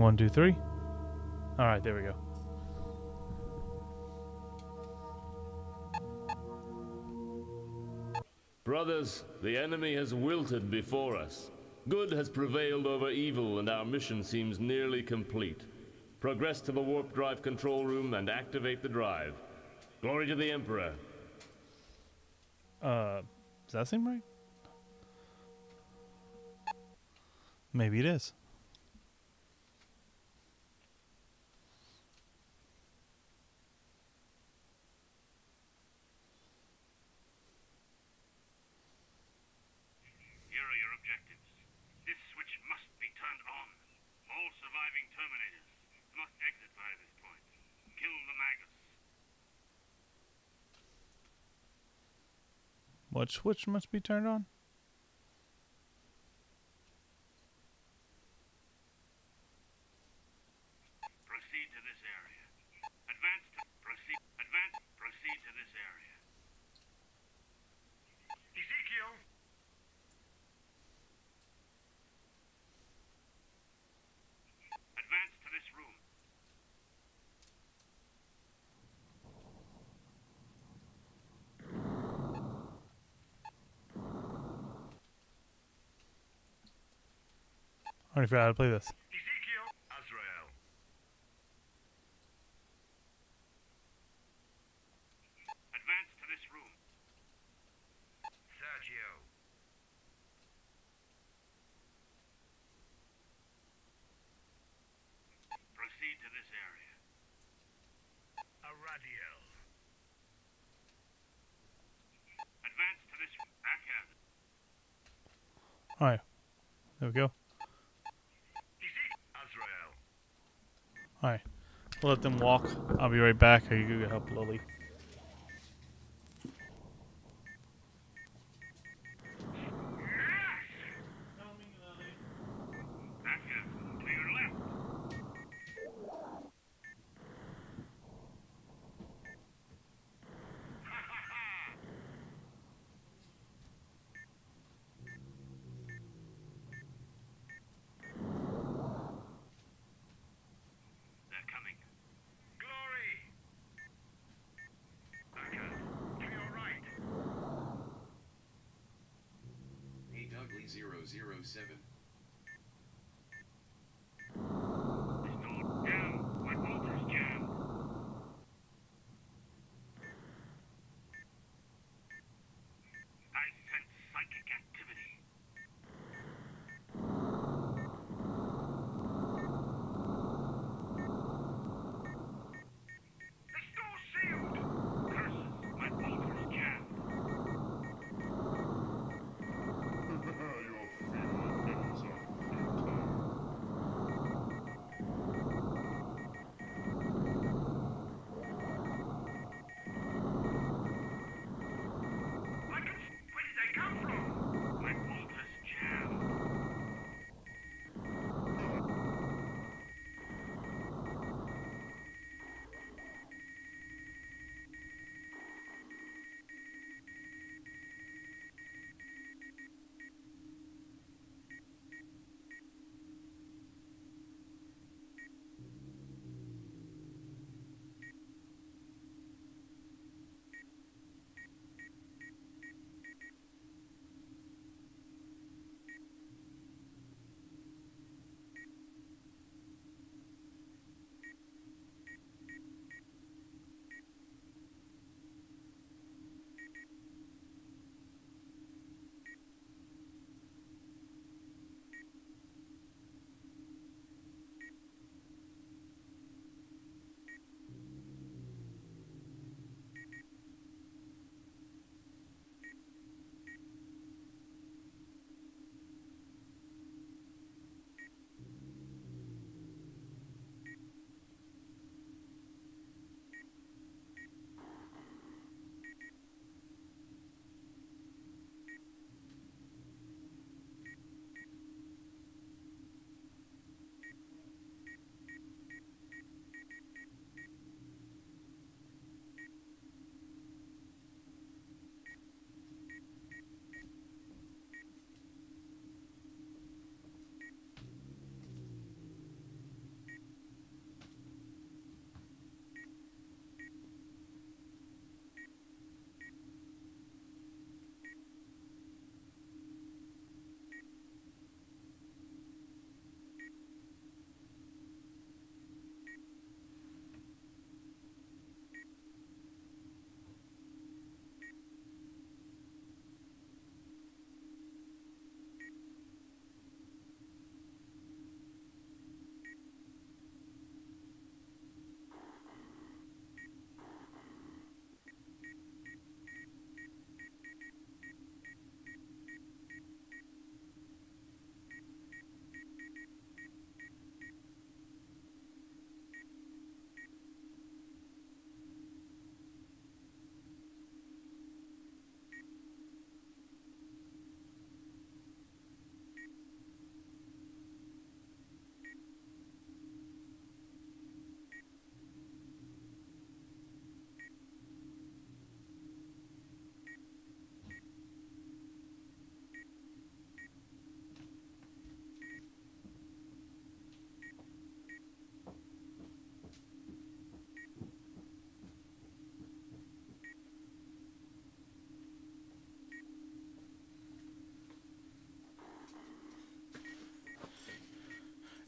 Testing one, two, three. All right, there we go. Brothers, the enemy has wilted before us. Good has prevailed over evil, and our mission seems nearly complete. Progress to the warp drive control room and activate the drive. Glory to the Emperor. Uh, does that seem right? Maybe it is. Here are your objectives. This switch must be turned on. All surviving Terminators must exit via this point. Kill the Magus. What switch must be turned on? Proceed to this area. Advance to proceed. Advance. Proceed to this area. Ezekiel. Advance to this room. I already forgot how to play this. Ezekiel. Azrael. Advance to this room. Sergio. Proceed to this area. Aradiel. Advance to this Akkad. All right, there we go. Ezekiel. Azrael. All right, we'll let them walk. I'll be right back. Are you gonna help Lily? Akkad. To your left. They're coming. Glory! Akkad, to your right. Hey Douglie 007.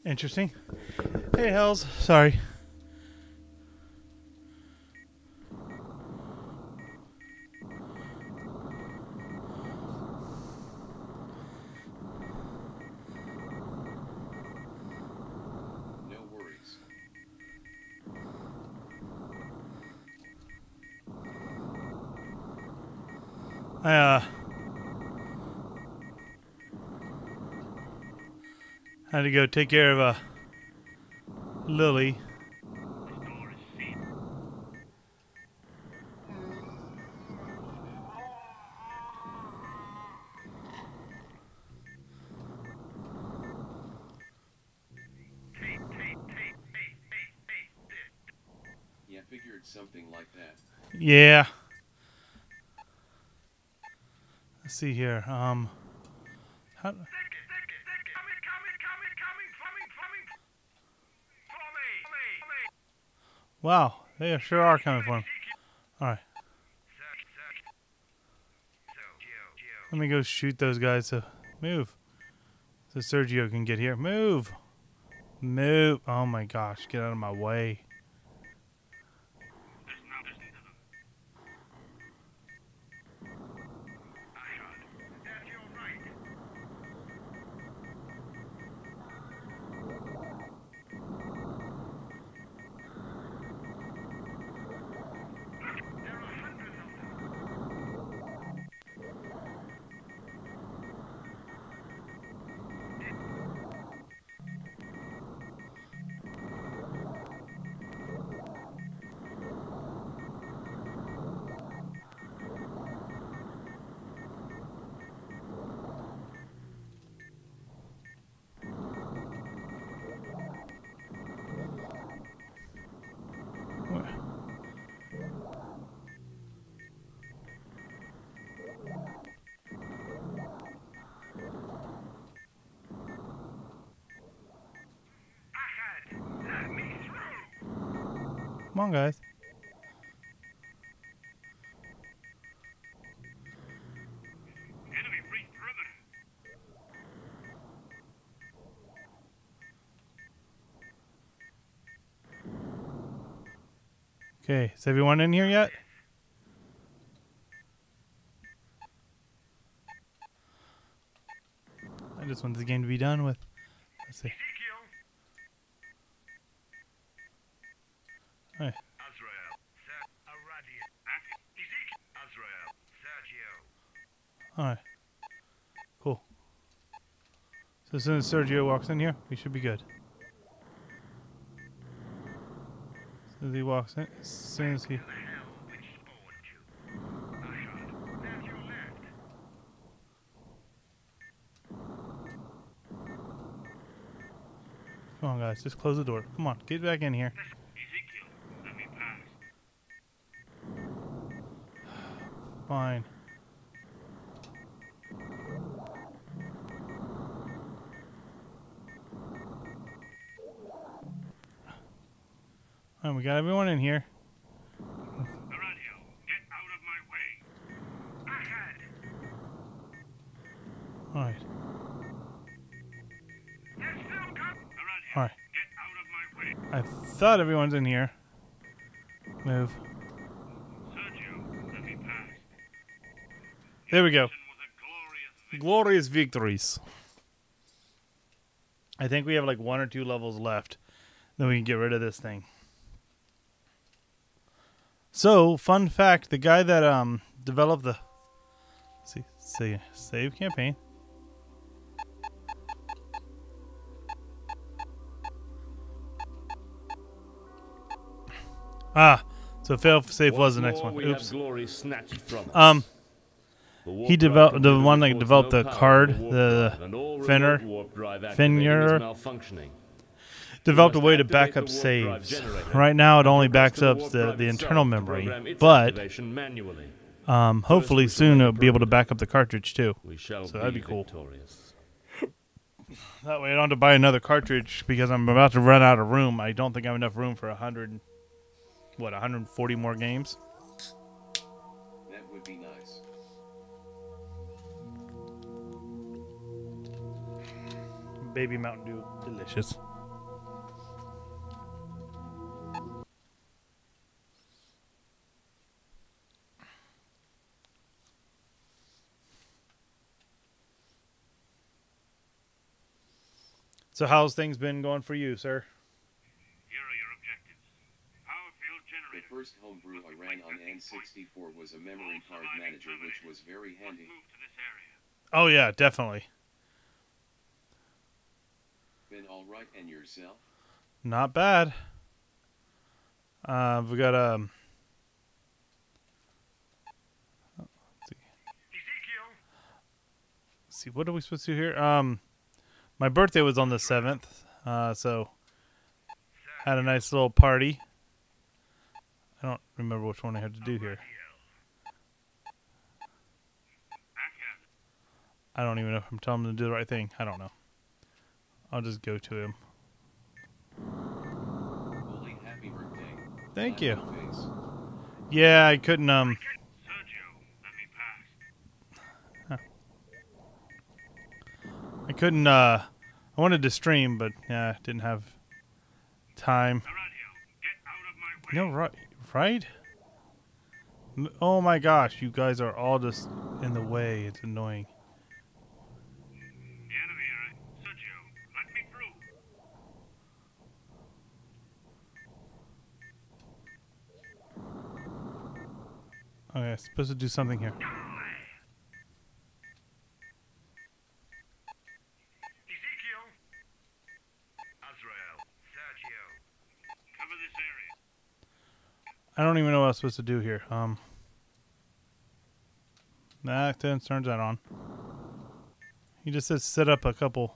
Interesting. Hey, Hells. Sorry. No worries. I, uh. Had to go take care of a Lily. Figured something like that. Yeah. Let's see here. Um. How, wow, they sure are coming for him. All right, Search, search. So, Geo, Geo. let me go shoot those guys. So move, so Sergio can get here. Move, move. Oh my gosh, get out of my way. Listen up, listen to them. Ashard, that's your right. There are hundreds of them. Ashard, let me through. Come on, guys. Okay, is everyone in here yet? I just want this game to be done with. Let's see. Ezekiel. Hey. Azrael. Ser- Aradia. Ezekiel. Azrael. Sergio. All right. Cool. So as soon as Sergio walks in here, we should be good. As soon as he walks in, as soon as he. Come on, guys, just close the door. Come on, get back in here. Fine. All right, we got everyone in here. Aradio. Get out of my way. Ashard. All right. There's still come. Aradio. All right. Get out of my way. I thought everyone's in here. Move. There we go. Glorious victories. I think we have like one or two levels left. Then we can get rid of this thing. So, fun fact: the guy that um developed the see, see save campaign. Ah, so fail safe was the next one. Oops. glory snatched from us. Um, he developed- the one that developed the card, the drive, and developed a way to activate back up saves. Right now, it only backs up the, the internal memory, but um, hopefully soon select it'll be able to parameter. back up the cartridge too. So that'd be, be cool. That way, I don't have to buy another cartridge because I'm about to run out of room. I don't think I have enough room for a hundred, what, 140 more games. That would be nice. Baby Mountain Dew, delicious. So how's things been going for you, sir? Here are your objectives. Power field The first homebrew I ran on N64 was a memory card manager, which was very handy. move to this area. Oh yeah, definitely. Been alright and yourself? Not bad. Uh, we got um. Ezekiel. let's see, what are we supposed to do here? Um, my birthday was on the seventh, uh, so had a nice little party. I don't remember which one I had to do here. I don't even know if I'm telling him to do the right thing. I don't know. I'll just go to him. Thank you. Yeah, I couldn't um. I couldn't uh. I wanted to stream, but yeah, didn't have time. No, right, right. Oh my gosh, you guys are all just in the way. It's annoying. Okay, I'm supposed to do something here. Ezekiel. Azrael. Sergio. Cover this area. I don't even know what I'm supposed to do here. Um, that turns that on. He just says set up a couple.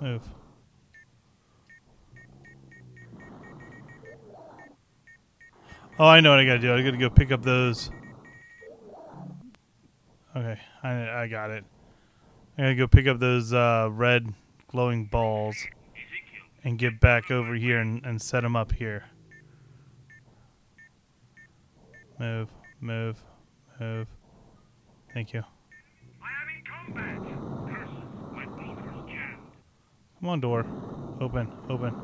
Move. Oh, I know what I gotta do. I gotta go pick up those. Okay, I I got it. I gotta go pick up those uh, red glowing balls and get back over here and, and set them up here. Move, move, move. Thank you. Come on, door. Open, open.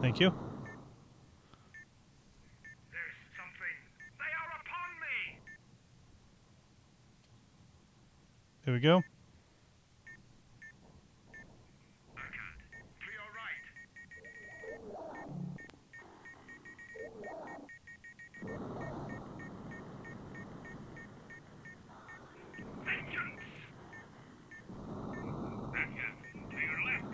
Thank you. There's something. They are upon me. There we go. Backhand. To your right. Vengeance. Backhand. To your left.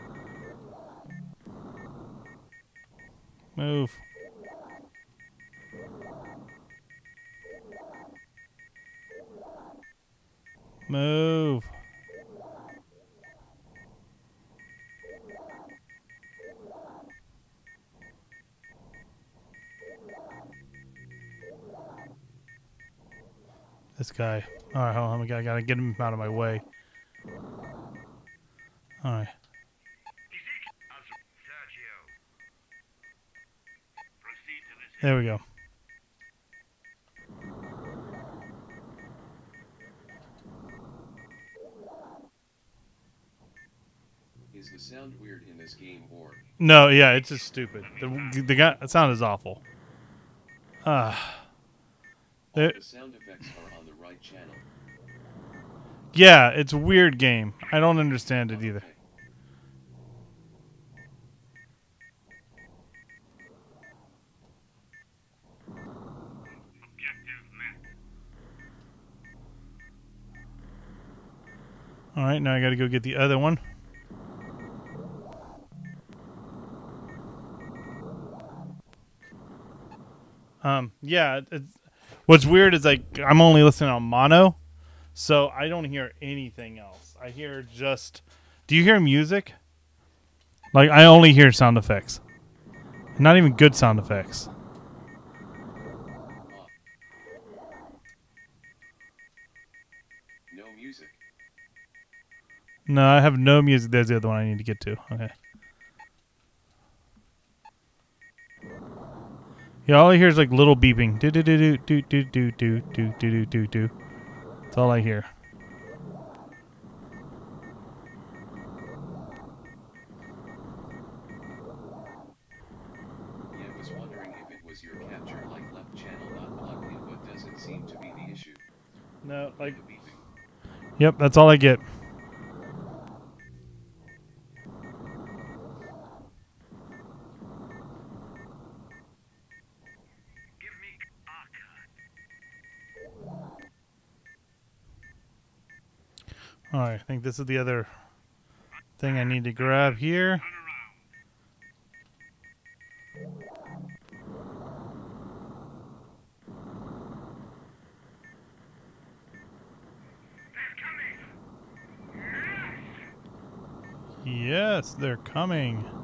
Move. Move. This guy. All right, hold on. I gotta, get him out of my way. All right. Ezekiel. Azrael. Sergio. Proceed to this There we go. Is the sound weird in this game or? No, yeah, it's just stupid. The the guy, the sound is awful. Ah, There- The sound effects are on the right channel. yeah, it's a weird game. I don't understand it either. All right, now I got to go get the other one. Um, yeah, what's weird is like I'm only listening on mono, so I don't hear anything else. I hear just. Do you hear music? Like I only hear sound effects. Not even good sound effects. Ah. No music. No, I have no music. There's the other one I need to get to. Okay. Yeah, all I hear is like little beeping. Do do do do do do do do do do do do. That's all I hear. Yeah, was wondering if it was your capture like left channel not plugged in, but does doesn't seem to be the issue. No, like Yep, that's all I get. Alright, I think this is the other thing I need to grab here. Yes, they're coming.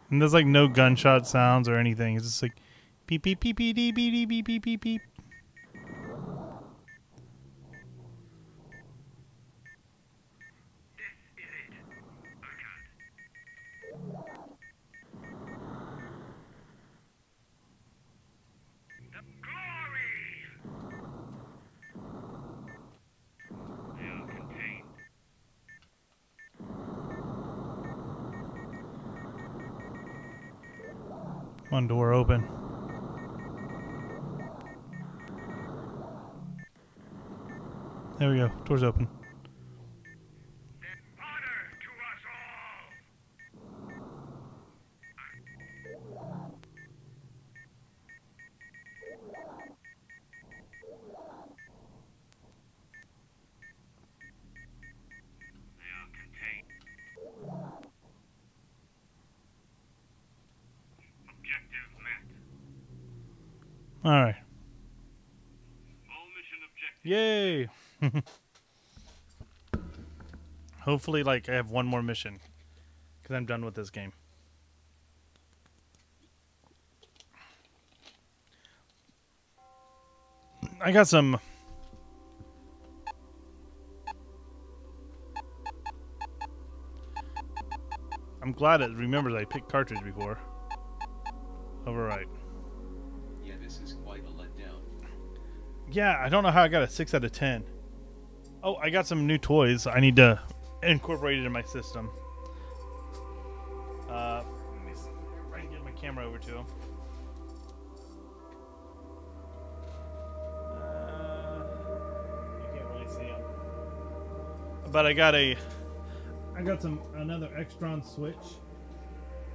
And there's like no gunshot sounds or anything. It's just like beep beep beep beep beep beep beep beep beep beep. This is it. Arca. The glory! They are contained. One door open. There we go. Door's open. Honor to us all! They are contained. Objective met. All right. All mission objectives. Yay! Hopefully, like I have one more mission because I'm done with this game. I got some. I'm glad it remembers I picked cartridge before. Override. Yeah, I don't know how I got a six out of ten. Oh, I got some new toys. I need to incorporate it in my system. Uh, let me see I can get my camera over to him. Uh, you can't really see him. But I got a, I got some another Extron switch.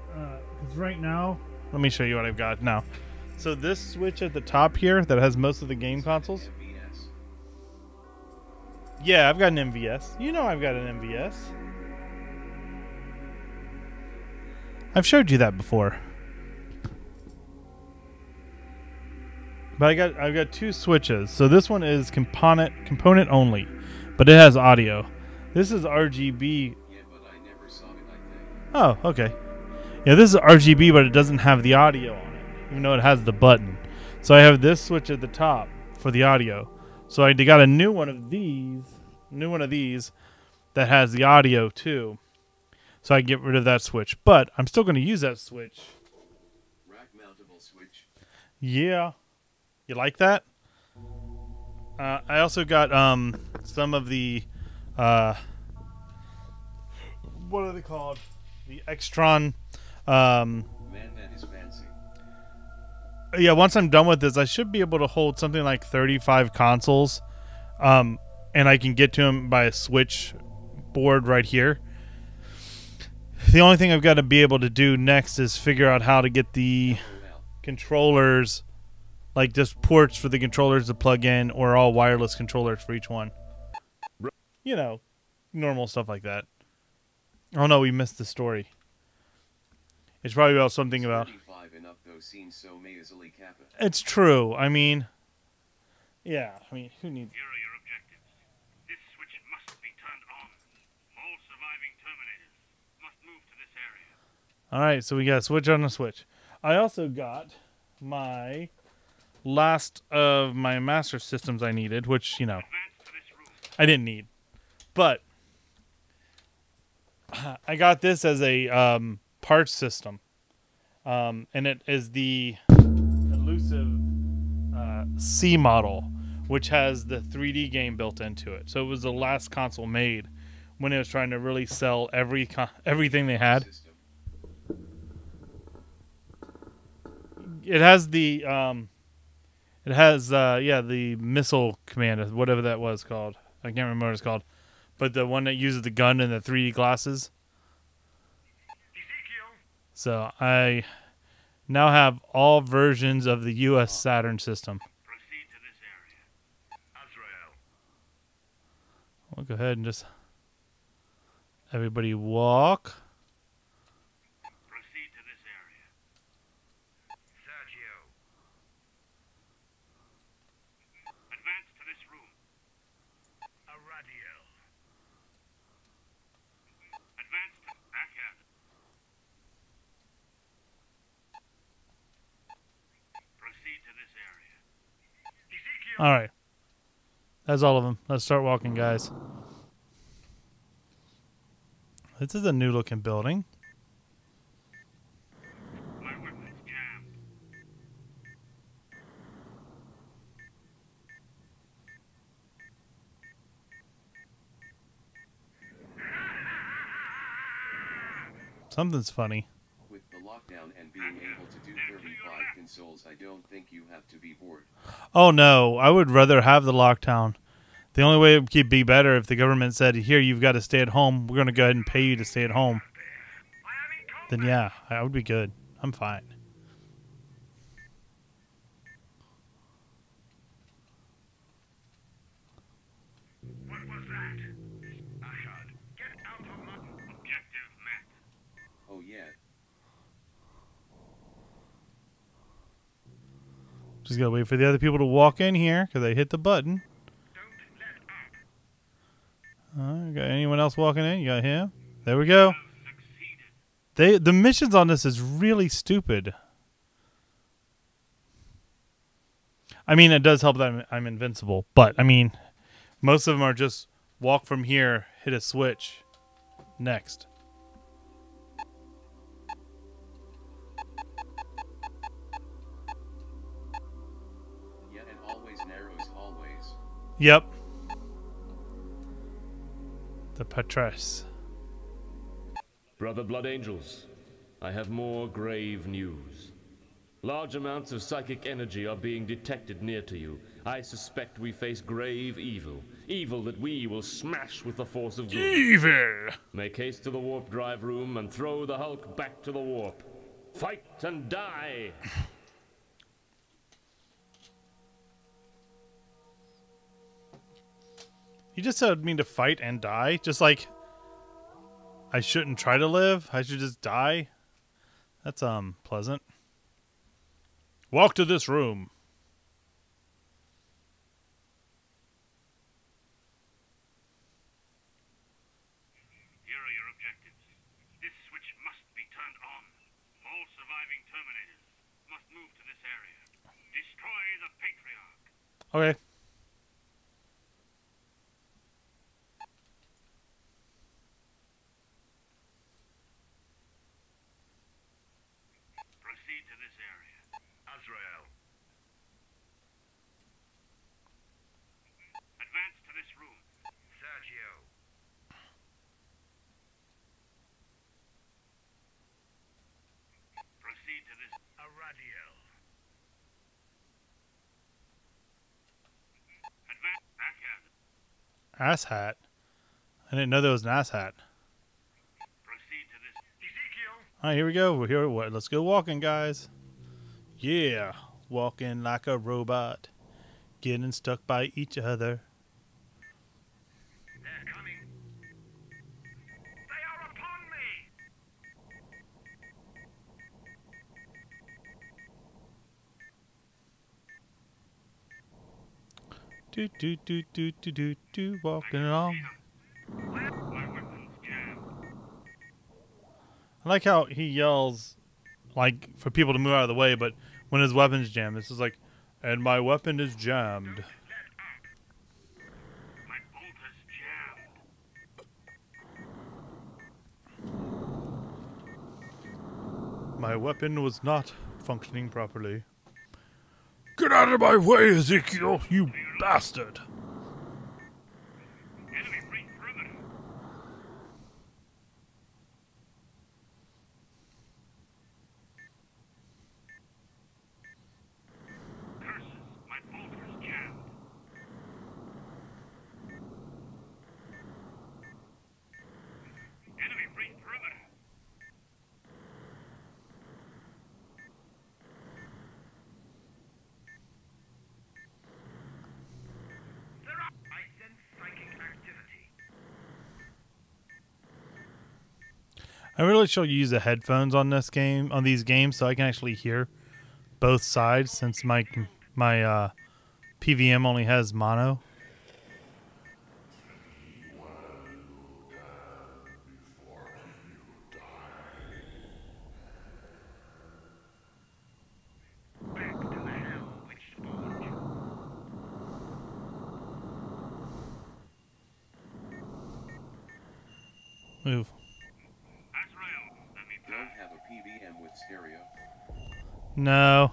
Because right now, let me show you what I've got now. So this switch at the top here that has most of the game consoles. Yeah, I've got an MVS. You know I've got an MVS. I've showed you that before. But I got I've got two switches. So this one is component component only, but it has audio. This is RGB. Yeah, but I never saw it. Oh, okay. Yeah, this is RGB, but it doesn't have the audio on even though it has the button. So I have this switch at the top for the audio. So I got a new one of these, new one of these that has the audio too. So I get rid of that switch, but I'm still going to use that switch. Rack mountable switch. Yeah, you like that? Uh, I also got um some of the uh what are they called? The Extron. Um, Man, fancy. Yeah, once I'm done with this, I should be able to hold something like 35 consoles, um, and I can get to them by a switch board right here. The only thing I've got to be able to do next is figure out how to get the controllers, like just ports for the controllers to plug in, or all wireless controllers for each one. You know, normal stuff like that. Oh no, we missed the story. It's probably about something about. 35 seems so may easily kappa. It's true. I mean, yeah. I mean, who needs? Here are your objectives. This switch must be turned on. All surviving Terminators must move to this All right, so we got a switch on the switch. I also got my last of my master systems I needed, which you know Advance to this room. I didn't need, but I got this as a um, parts system, um, and it is the elusive uh, C model, which has the 3D game built into it. So it was the last console made when it was trying to really sell every co- everything they had. It has the um, it has uh, yeah the missile command, whatever that was called. I can't remember what it's called, but the one that uses the gun and the 3D glasses. So I now have all versions of the U.S. Saturn system. proceed to this area. Azrael, We'll go ahead and just everybody walk. proceed to this area. Sergio. Advance to this room. Aradiel. Advance to Akkad. Proceed to this area. Ezekiel. All right, that's all of them. Let's start walking, guys. This is a new looking building. Something's funny. With the lockdown and being able to do 35 consoles, I don't think you have to be bored. Oh no, I would rather have the lockdown. The only way it could be better if the government said, "Here, you've got to stay at home. We're going to go ahead and pay you to stay at home." Then yeah, I would be good. I'm fine. What was that? Akkad, get out of my... Objective met. Oh yeah, Just gotta wait for the other people to walk in here because I hit the button. Right, got anyone else walking in? You got him. There we go. They the missions on this is really stupid. I mean, it does help that I'm, I'm invincible, but I mean, most of them are just walk from here, hit a switch, next. Yep. The Patresse. Brother Blood Angels, I have more grave news. Large amounts of psychic energy are being detected near to you. I suspect we face grave evil. Evil that we will smash with the force of good. Evil. Make haste to the warp drive room and throw the Hulk back to the warp. Fight and die! You just told me to fight and die, just like I shouldn't try to live. I should just die. That's um pleasant. Walk to this room. Here are your objectives. This switch must be turned on. All surviving Terminators must move to this area. Destroy the Patriarch. Okay. Proceed to this area. Azrael. Advance to this room. Sergio. Proceed to this. Aradiel. Advance. Akkad. Ass hat. I didn't know there was an ass hat. Proceed to this. Ezekiel. All right, here we go. We're here. What? Let's go walking, guys. Yeah, walking like a robot, getting stuck by each other. They're coming. They are upon me. Do do do do do do do. Walking along. I like how he yells, like for people to move out of the way, but when his weapon's jammed, this is like, and my weapon is jammed. My weapon was not functioning properly. Get out of my way, Ezekiel, you bastard! Enemy breach perimeter. Curses, my bolt has jammed. Enemy breach perimeter. There are I sense psychic activity. I really should use the headphones on this game, on these games, so I can actually hear both sides. Since my my uh, PVM only has mono. Back to the hell which spawned you. Move. Azrael, let me Don't pass. have a PVM with stereo. No.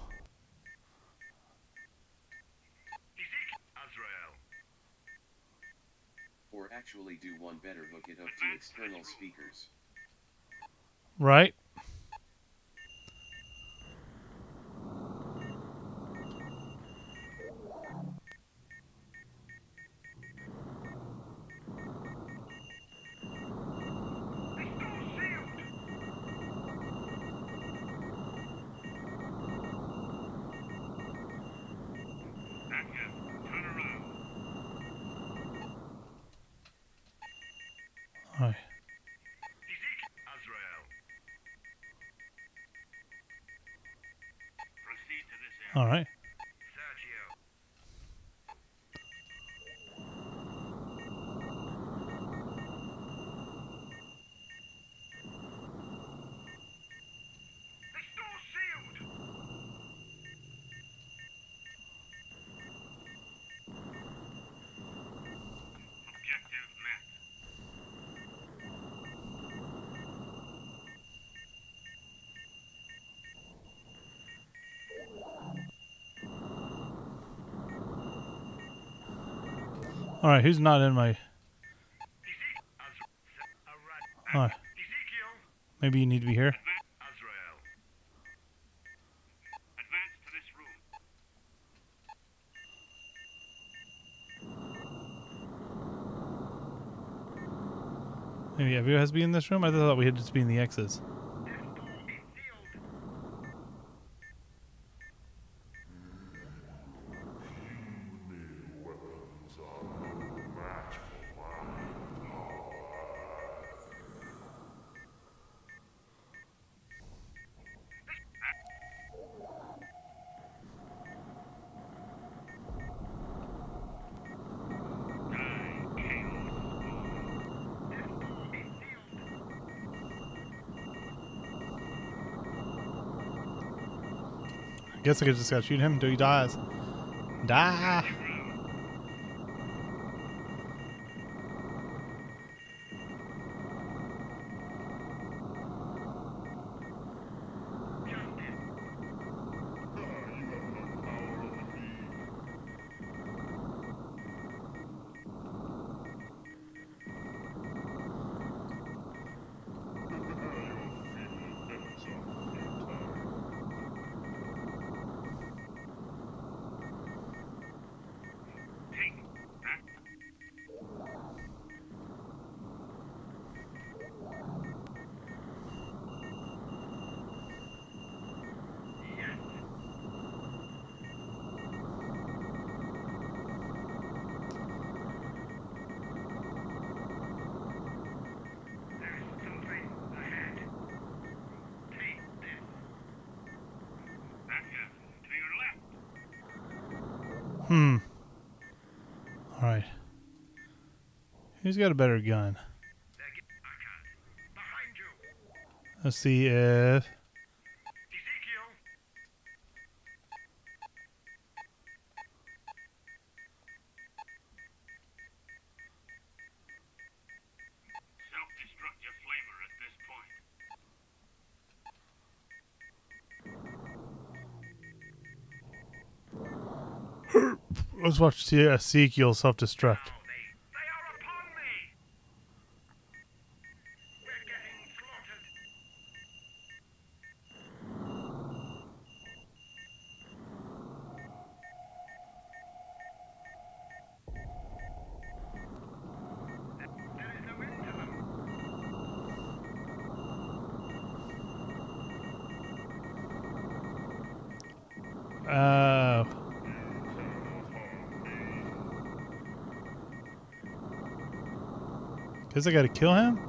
Ezekiel. Azrael. Or actually do one better hook it up to external speakers. Right. All right. Who's not in my? All right. Maybe you need to be here. Maybe everyone has to be in this room. I thought we had to just be in the X's. This door is sealed. Die, chaos spawn. This door is sealed. I guess I could just gotta shoot him until he dies. Die. Hmm. All right. Who's got a better gun? Let's see if let's watch Ezekiel self-destruct. Now they, they are upon me! We're getting slaughtered. There is no end to them. Uh, guess I gotta kill him.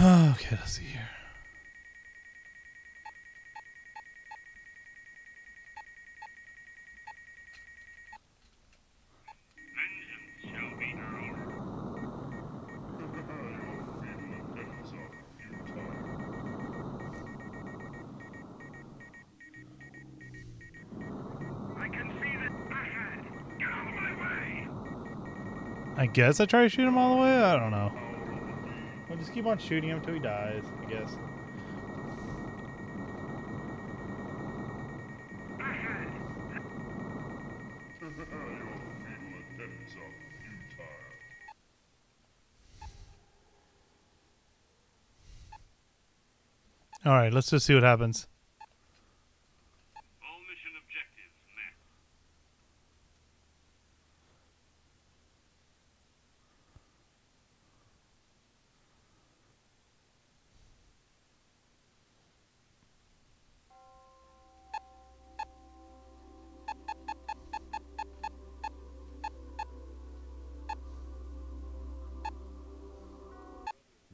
Okay, let's see here. vengeance shall be ours. I can see that ahead. Get out of my way! I guess I try to shoot him all the way. I don't know. We'll just keep on shooting him until he dies. I guess. All right, let's just see what happens.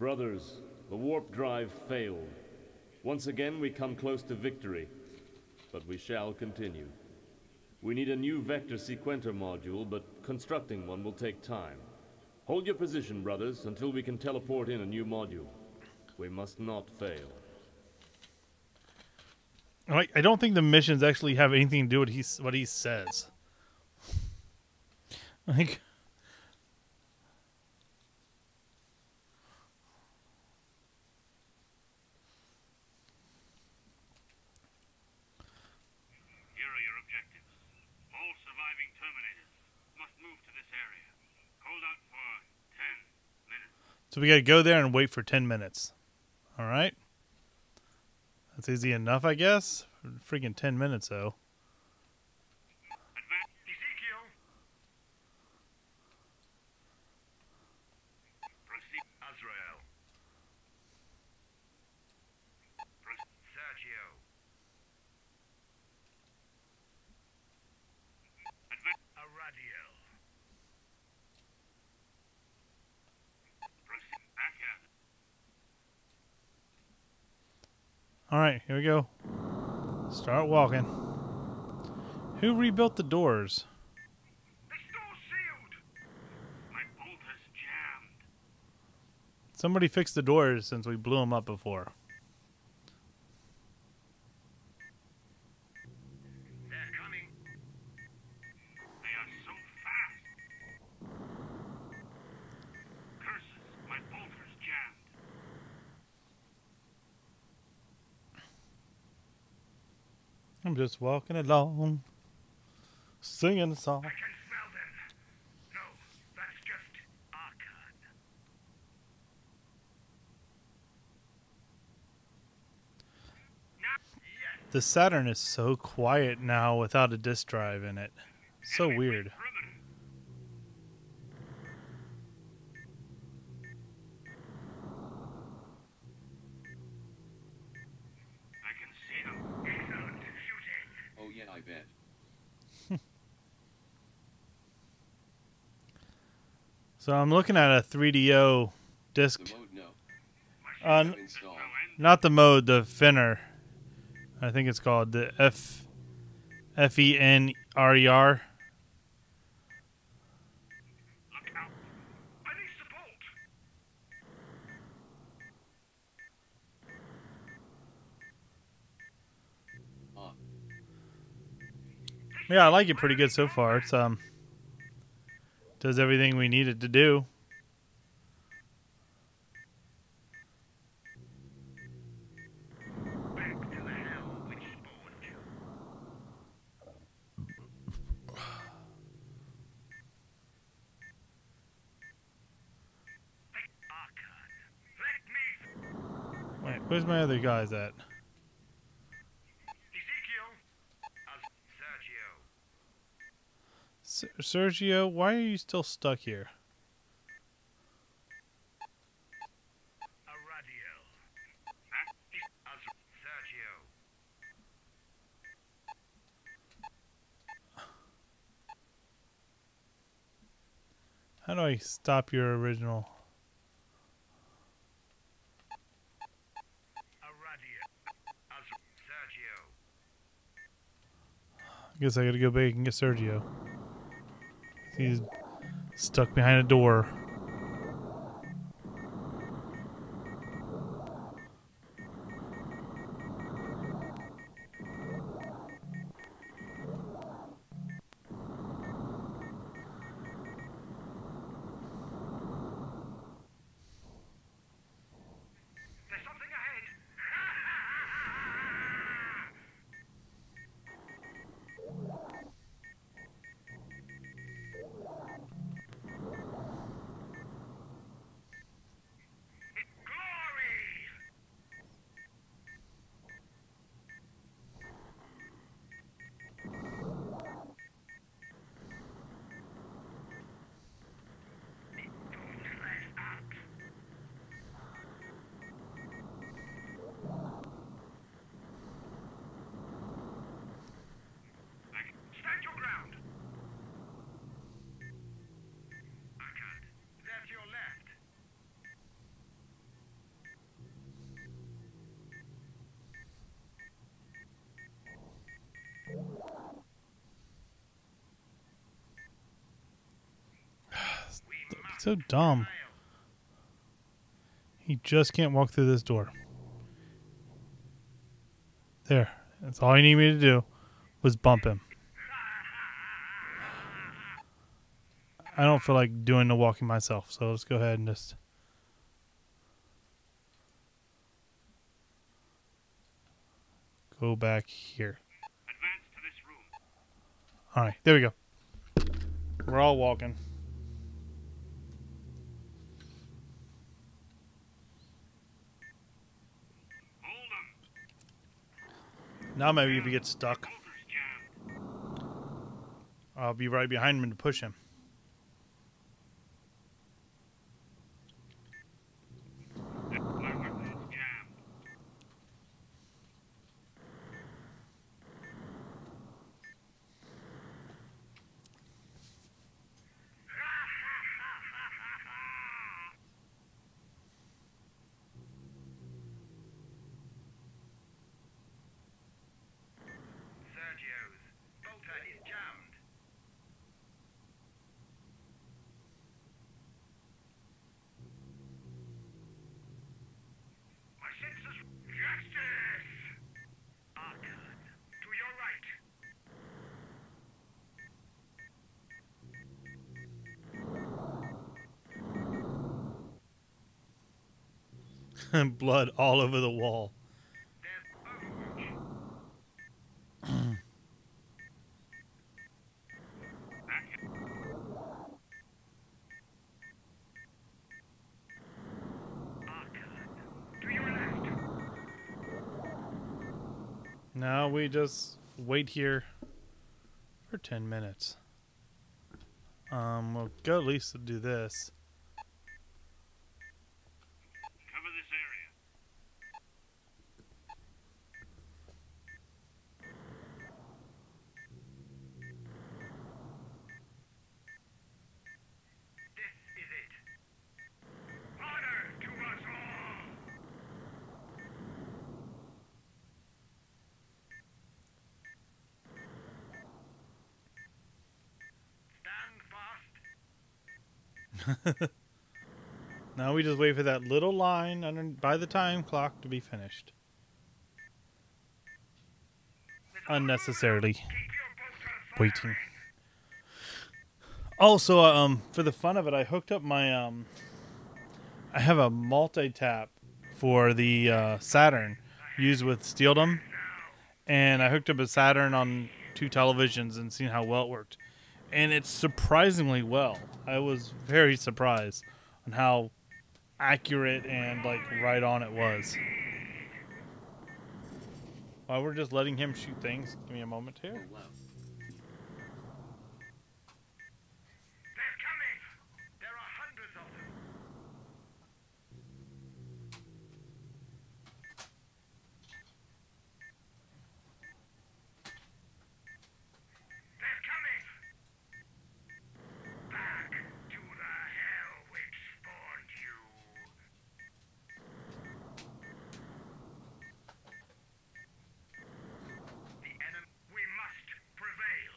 Brothers, the warp drive failed. Once again, we come close to victory, but we shall continue. We need a new vector sequenter module, but constructing one will take time. Hold your position, brothers, until we can teleport in a new module. We must not fail. I don't think the missions actually have anything to do with he, what he says. Like, Here are your objectives. All surviving Terminators must move to this area. Hold out for 10 minutes. So we got to go there and wait for 10 minutes. All right. That's easy enough, I guess. Freaking 10 minutes, though. Advance. Ezekiel! Proceed. Azrael. Pro- Sergio. Advance. Aradiel. Proceed. Back at it. All right, here we go. Start walking. Who rebuilt the doors? This door's sealed! My bolt has jammed. Somebody fixed the doors since we blew them up before. They're coming. They are so fast. Curses, my bolter's jammed. I'm just walking along, singing a song. I can smell them. No, that's just Archon. The Saturn is so quiet now without a disk drive in it. So weird. So I'm looking at a 3DO disc. Mode, no. uh, not the mode, the Fenrir. I think it's called the F F E N R E R. Yeah, I like it pretty good so far. It's um does everything we need it to do. Wait, where's my other guys at? Ezekiel as Sergio. Why are you still stuck here? How do I stop your original? I guess I gotta go back and get Sergio. He's stuck behind a door. There's something ahead. Glory! Don't let up. Stand your ground. Akkad, that's your left. We must So dumb. He just can't walk through this door. There. That's all you need me to do was bump him. I don't feel like doing the walking myself, so let's go ahead and just go back here. Advance to this room. All right, there we go. We're all walking. Now maybe if he gets stuck, I'll be right behind him to push him. My weapon's jammed. Sergio's bolter is jammed. My senses. Justice! Archon, to your right. Blood all over the wall. Now we just wait here for 10 minutes. Um, we'll go at least do this. Cover this area. This is it. Honor to us all. Stand fast. Now we just wait for that little line under by the time clock to be finished. Unnecessarily. Waiting. Also, um, for the fun of it, I hooked up my um, I have a multi-tap for the uh, Saturn used with Steeldom, and I hooked up a Saturn on two televisions and seen how well it worked, and it's surprisingly well. I was very surprised on how accurate and like right on it was. While we're just letting him shoot things, give me a moment here. Oh, Go left. They're coming! There are hundreds of them. They're coming! Back to the hell which spawned you. The enemy. We must prevail.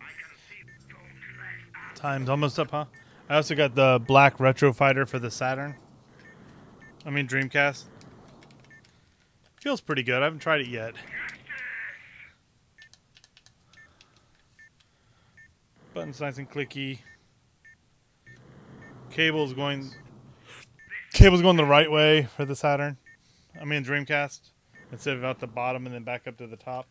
I can see. Don't let up. Time's almost up, huh? I also got the black retro fighter for the Saturn. I mean Dreamcast. Feels pretty good. I haven't tried it yet. Buttons nice and clicky. Cable's going cable's going the right way for the Saturn. I mean Dreamcast. Instead of out the bottom and then back up to the top.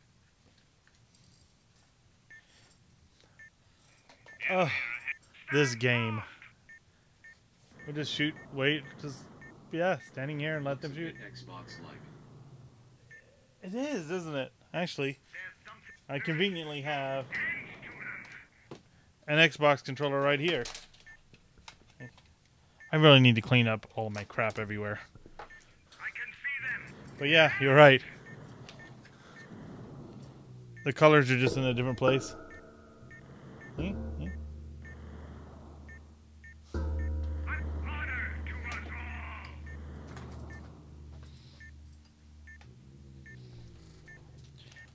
Ugh, this game. We just shoot, wait, just yeah, standing here and let them shoot. Xbox-like. It is, isn't it? Actually, I conveniently have an Xbox controller right here. I really need to clean up all my crap everywhere. But yeah, you're right. The colors are just in a different place. Hmm, hmm.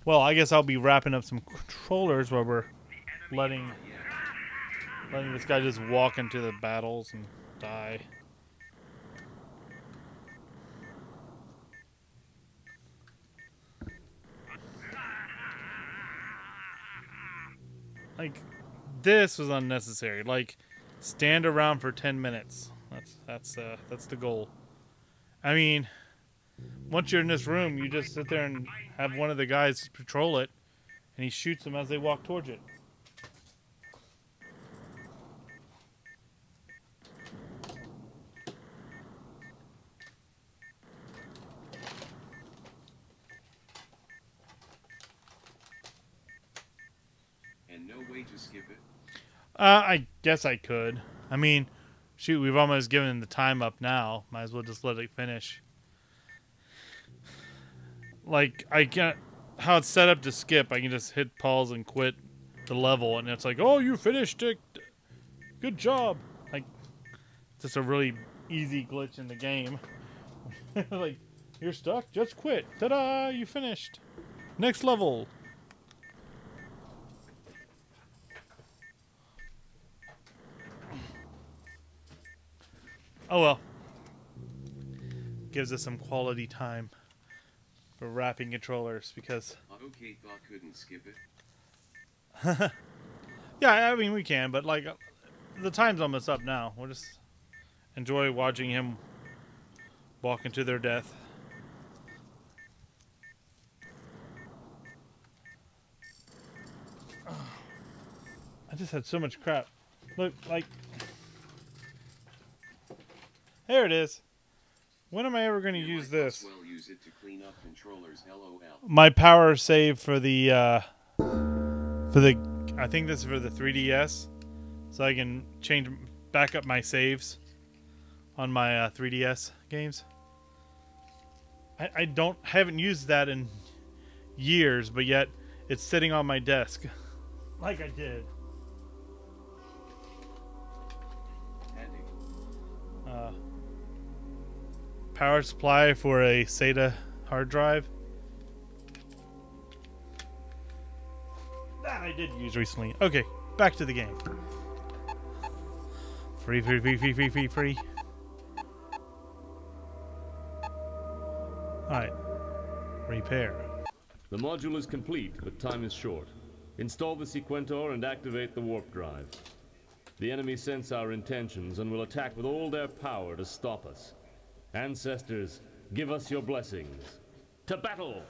Well, I guess I'll be wrapping up some controllers while we're letting letting this guy just walk into the battles and die. Like this was unnecessary. Like stand around for 10 minutes. That's that's uh that's the goal. I mean, once you're in this room, you just sit there and have one of the guys patrol it, and he shoots them as they walk towards it. And no way to skip it. Uh, I guess I could. I mean, shoot, we've almost given the time up now. Might as well just let it finish. Like I can't how it's set up to skip. I can just hit pause and quit the level, and it's like, oh, you finished it. Good job. Like, just a really easy glitch in the game. like, you're stuck. Just quit. Ta-da! You finished. Next level. Oh well. Gives us some quality time for wrapping controllers because Okay, thought couldn't skip it. yeah, I mean we can, but like the time's almost up now. We'll just enjoy watching him walk into their death. I just had so much crap. Look, like there it is. When am I ever going to use this? well use it to clean up controllers. LOL. my power save for the uh for the I think this is for the 3DS so I can change back up my saves on my uh, 3DS games. I, I don't haven't used that in years, but yet it's sitting on my desk like I did. Power supply for a SATA hard drive. That I did use recently. Okay, back to the game. Free, free, free, free, free, free, free. Alright. Repair. The module is complete, but time is short. Install the Sequentor and activate the warp drive. The enemy sense our intentions and will attack with all their power to stop us. Ancestors, give us your blessings. To battle!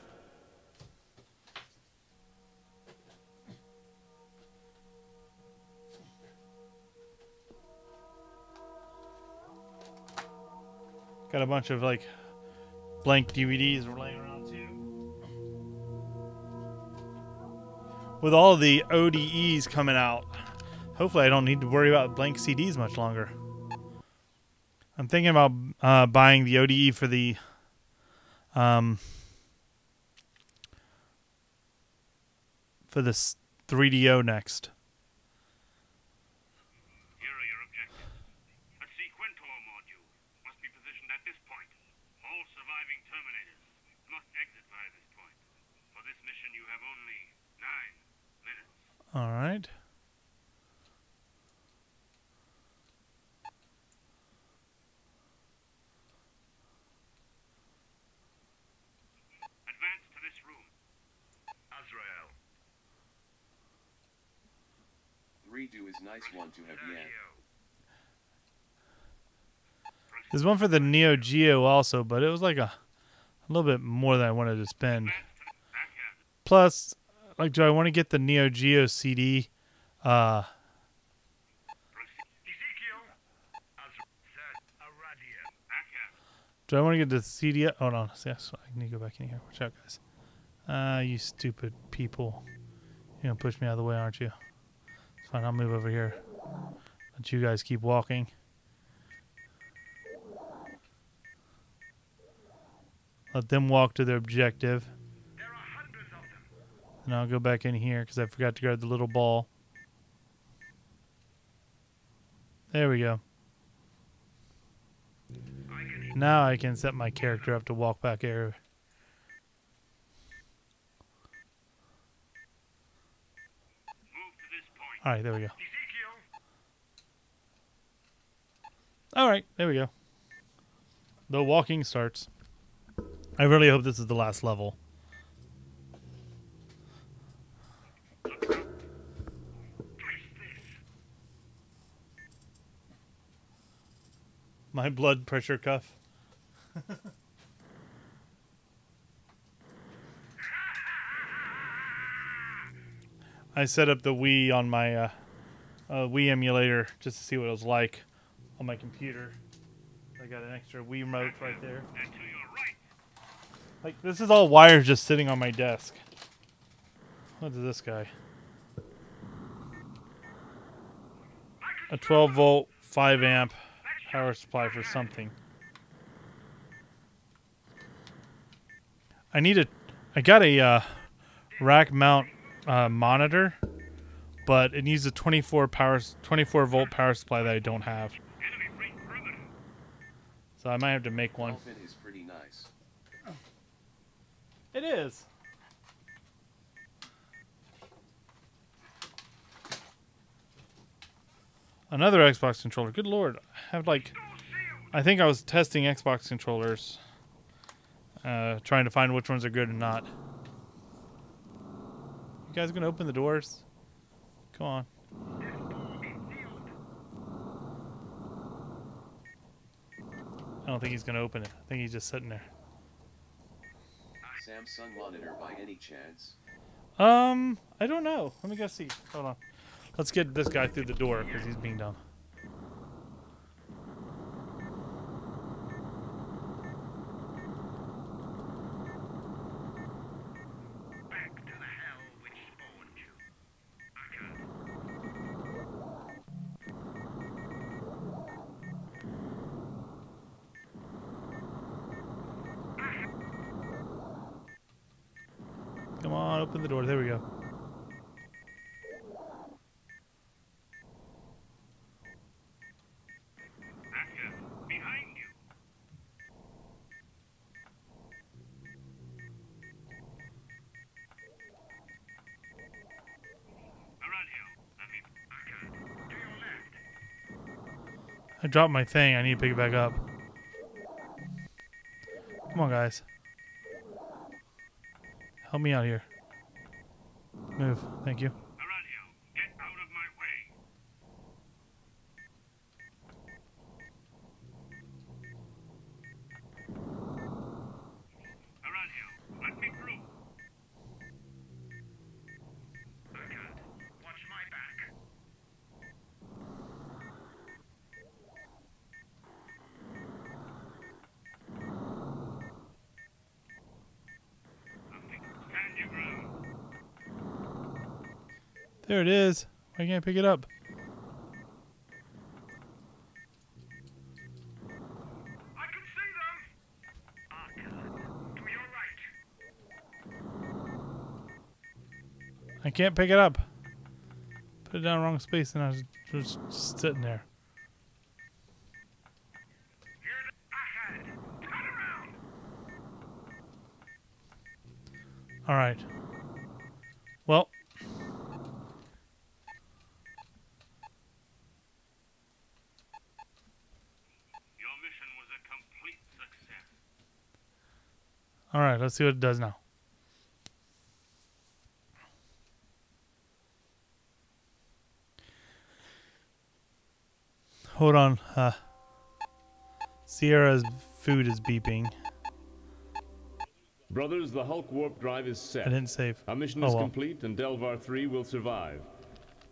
Got a bunch of like blank DVDs laying around too. With all the ODEs coming out, hopefully I don't need to worry about blank CDs much longer. I'm thinking about uh, buying the ODE for the um, for this 3DO next. Here are your objectives. A Sequentor module must be positioned at this point. All surviving Terminators must exit via this point. For this mission, you have only nine minutes. All right. Advance to this room. Azrael. 3-do is nice one to have Yan. There's one for the Neo Geo also, but it was like a, a little bit more than I wanted to spend. Back at it. Plus, like, do I want to get the Neo Geo CD? Uh, Ezekiel. Azrael. Said Aradia. Back at it. do I want to get the CD? Hold on. Yes, I need to go back in here. Watch out, guys. Uh, you stupid people. You're gonna push me out of the way, aren't you? Fine. I'll move over here. Let you guys keep walking. Let them walk to their objective. There are hundreds of them. And I'll go back in here because I forgot to grab the little ball. There we go. Now I can set my character up to walk back here. move to this point. All right, there we go. All right, there we go. The walking starts. I really hope this is the last level. My blood pressure cuff. I set up the Wii on my uh, uh, Wii emulator just to see what it was like on my computer. I got an extra Wii remote right there. Like this is all wires just sitting on my desk. What is this guy? A 12 volt, 5 amp power supply for something. I need a. I got a uh, rack mount uh, monitor, but it needs a 24 power, 24 volt power supply that I don't have. Enemy freight perimeter. So I might have to make one. Is pretty nice. It is. Another Xbox controller. Good lord. I have like I think I was testing Xbox controllers. Uh, trying to find which ones are good and not. You guys gonna open the doors? Come on. I don't think he's gonna open it. I think he's just sitting there. Samsung monitor by any chance? Um, I don't know. Let me go see. Hold on. Let's get this guy through the door because he's being dumb. I dropped my thing. I need to pick it back up. Come on, guys. Help me out here. Move. Thank you. There it is. Why can't I pick it up? I can see them! Arthur, to your right. I can't pick it up. Put it down wrong space and I was just sitting there. Here's ahead. Turn around. All right. Well, Your mission was a complete success. All right. Let's see what it does now. Hold on. Uh, Sierra's food is beeping. Brothers, the Hulk warp drive is set. I didn't save. Our mission Oh, is well. complete and Delvar 3 will survive.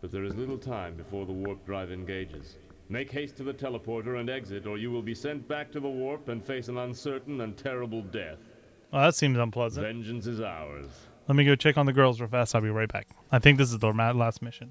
But there is little time before the warp drive engages. Make haste to the teleporter and exit, or you will be sent back to the warp and face an uncertain and terrible death. Well, that seems unpleasant. Vengeance is ours. Let me go check on the girls real fast. I'll be right back. I think this is the last mission.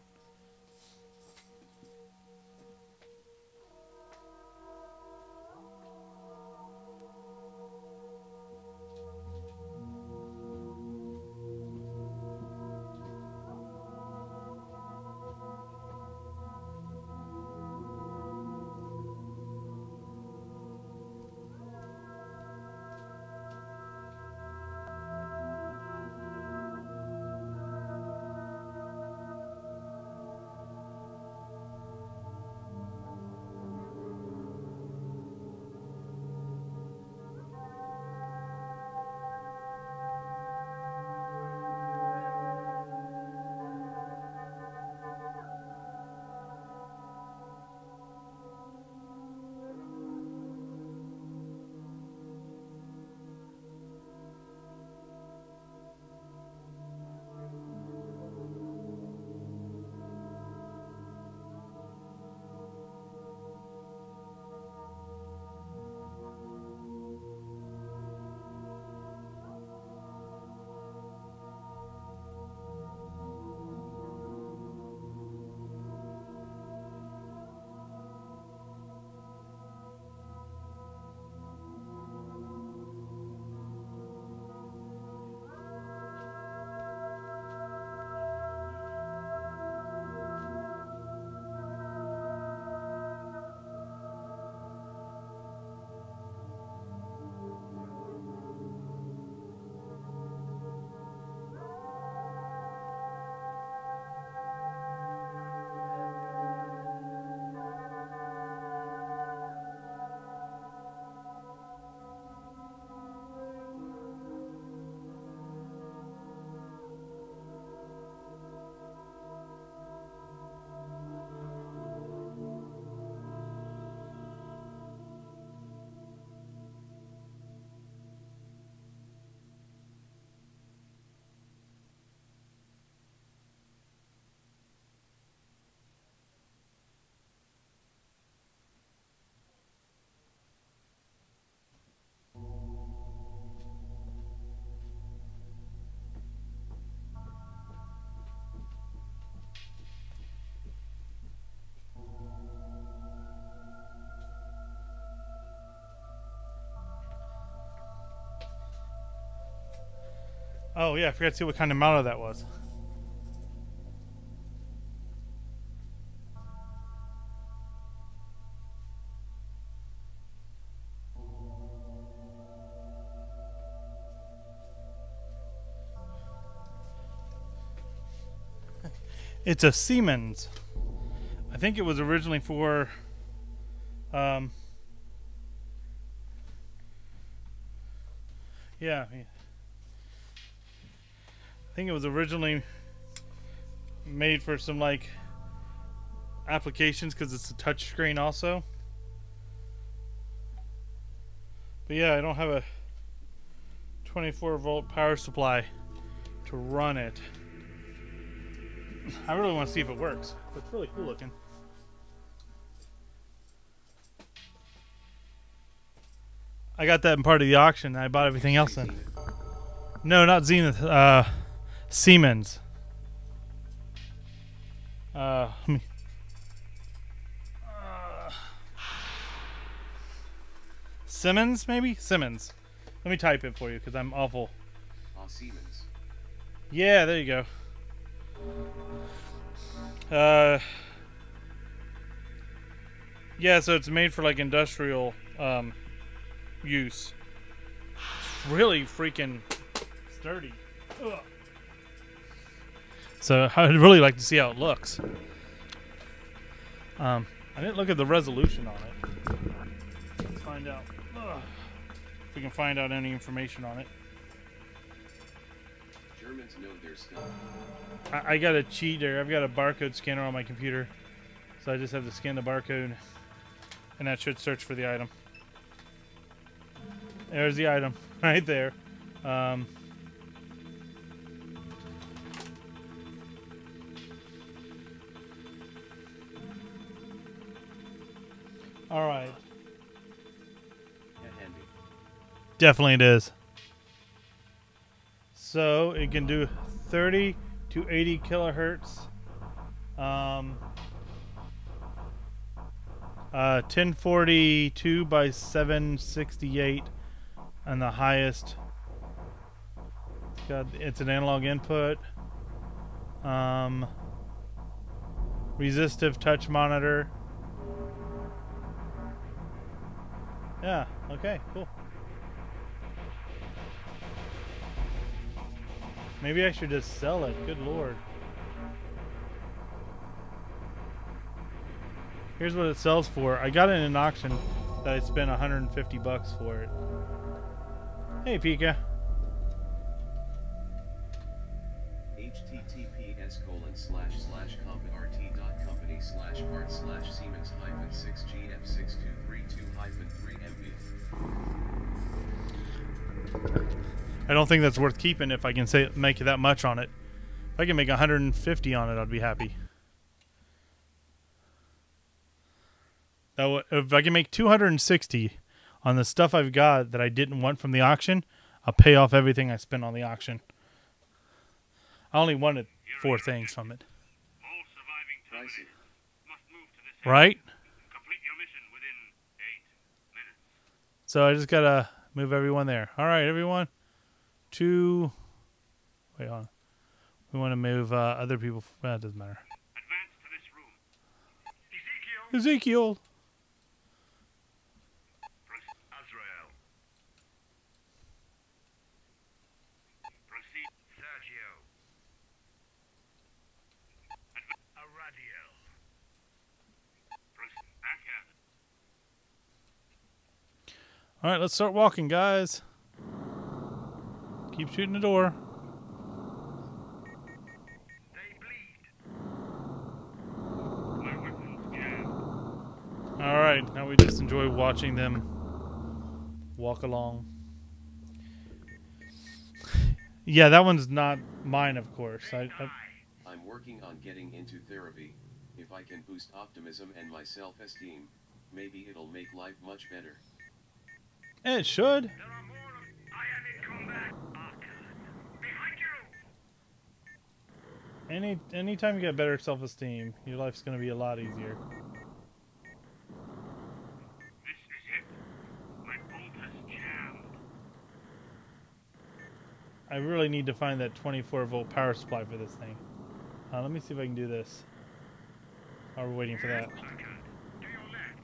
Oh yeah, I forgot to see what kind of model that was. It's a Siemens. I think it was originally for um yeah, yeah. I think it was originally made for some like applications because it's a touch screen also. But yeah, I don't have a 24 volt power supply to run it. I really want to see if it works. It's really cool looking. I got that in part of the auction. I bought everything else in. No, not Zenith. Uh, Siemens. Uh, let me. Uh, Simmons, maybe Simmons. Let me type it for you because I'm awful. Siemens. Yeah, there you go. Uh, yeah, so it's made for like industrial um, use. It's really freaking sturdy. Ugh. So I'd really like to see how it looks. Um, I didn't look at the resolution on it. Let's find out. Ugh. If we can find out any information on it. Germans know their stuff. I, I got a cheat there. I've got a barcode scanner on my computer. So I just have to scan the barcode and that should search for the item. There's the item right there. Um, all right. Definitely it is. So it can do 30 to 80 kilohertz. Um, uh, 1042 by 768 and the highest. It's got it's an analog input. Um, resistive touch monitor. Yeah, okay, cool. Maybe I should just sell it. Good lord. Here's what it sells for. I got it in an auction that I spent 150 bucks for it. Hey, Pika. https colon slash slash company slash part slash I don't think that's worth keeping if I can say make that much on it. If I can make 150 on it, I'd be happy. That if I can make 260 on the stuff I've got that I didn't want from the auction, I'll pay off everything I spent on the auction. I only wanted four things from it, right? So I just gotta move everyone there. All right, everyone. Two. Wait on. We want to move uh, other people. Well, it doesn't matter. Advance to this room. Ezekiel. Ezekiel. Azrael. Proceed. Sergio. Aradiel. Proceed. Acker. All right, let's start walking, guys. Keep shooting the door. They bleed. My weapons jammed. All right, now we just enjoy watching them walk along. Yeah, that one's not mine, of course. I, I, I'm working on getting into therapy. If I can boost optimism and my self-esteem, maybe it'll make life much better. it should. There are more of I am in combat. Arcan. Behind you. Any anytime you get better self-esteem, your life's gonna be a lot easier. This is it. My bolt has jammed. I really need to find that 24 volt power supply for this thing. Uh, let me see if I can do this. While we're waiting for that. Arcan. To your left.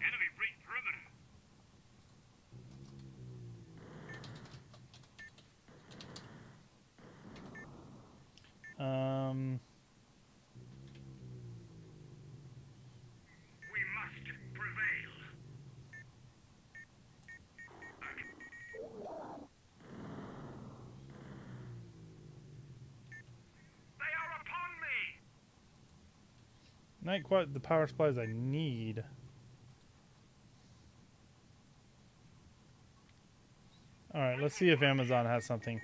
Enemy breach perimeter. Um, We must prevail. Not quite the power supplies I need. All right, let's see if Amazon has something.